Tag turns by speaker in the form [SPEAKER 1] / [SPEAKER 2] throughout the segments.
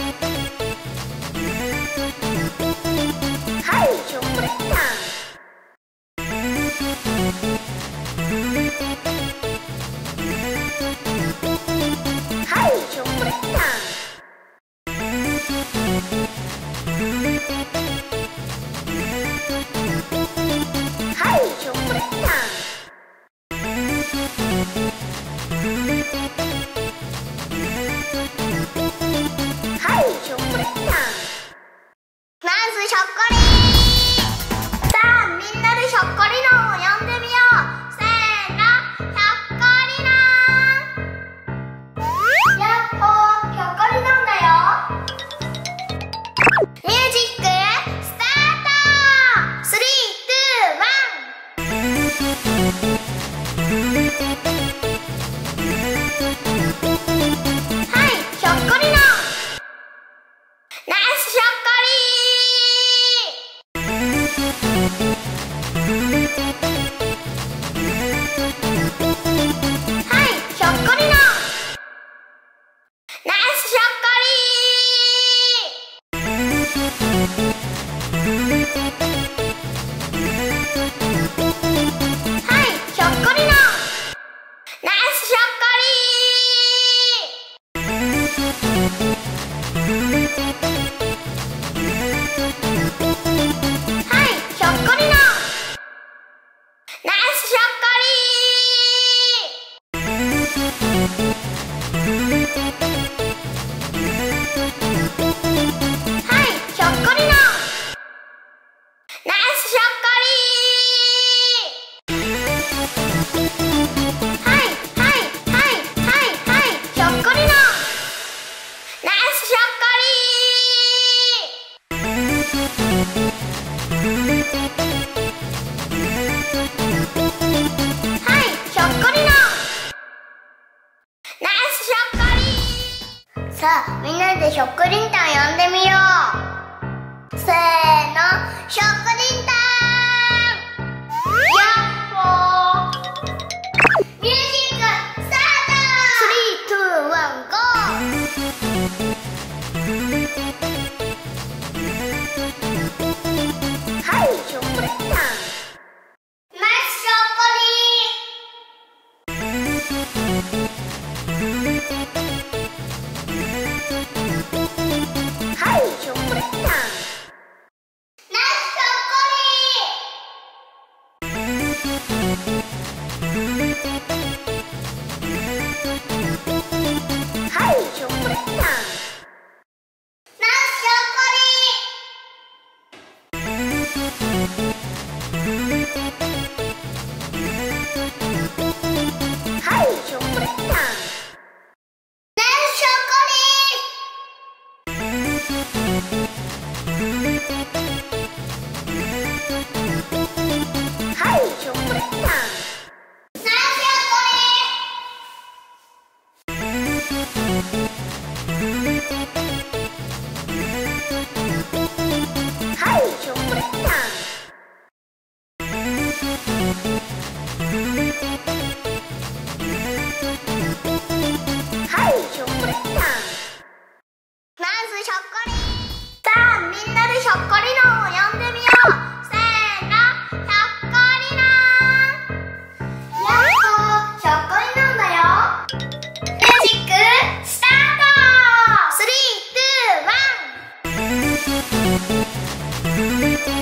[SPEAKER 1] 何 Thank you.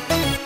[SPEAKER 1] Thank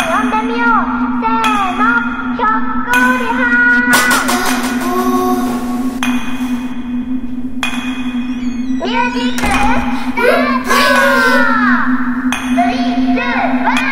[SPEAKER 1] Bye.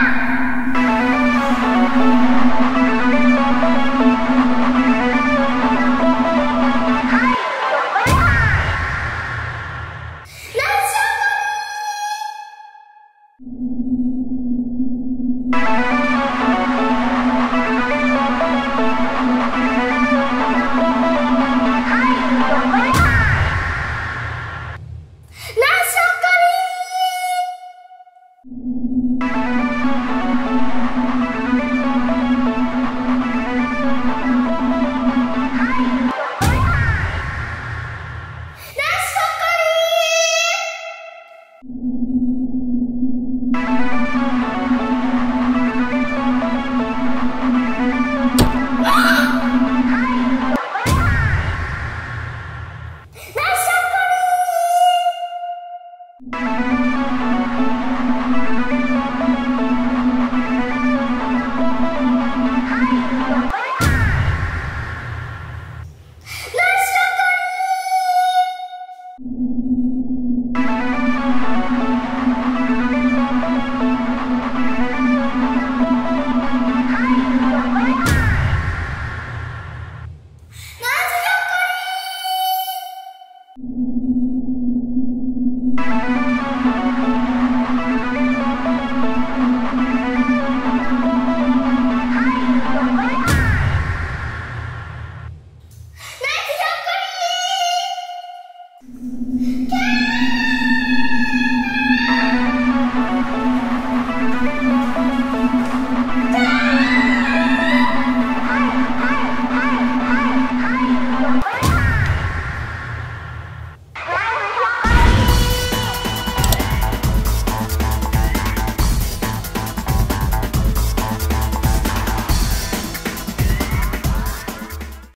[SPEAKER 1] Thank you. thank you